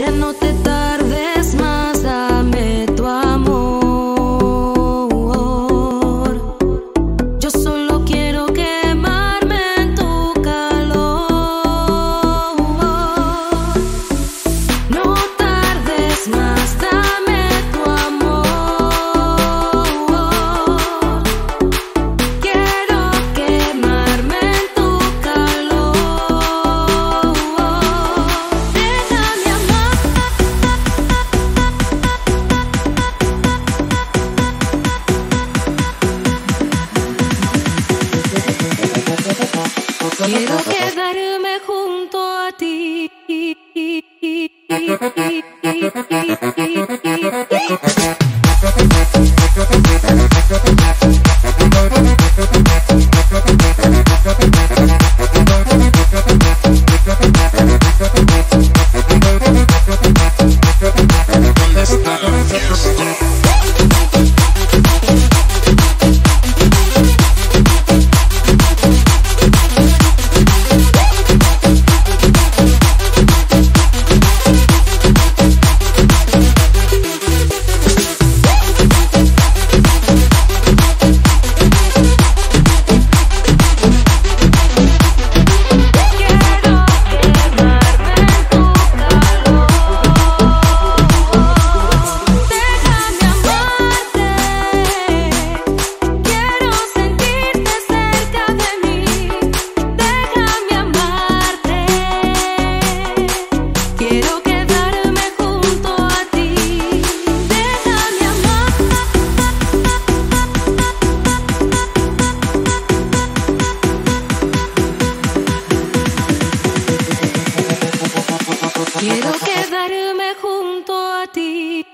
Ya no te Quiero quedarme junto a ti. Quedarme junto a ti.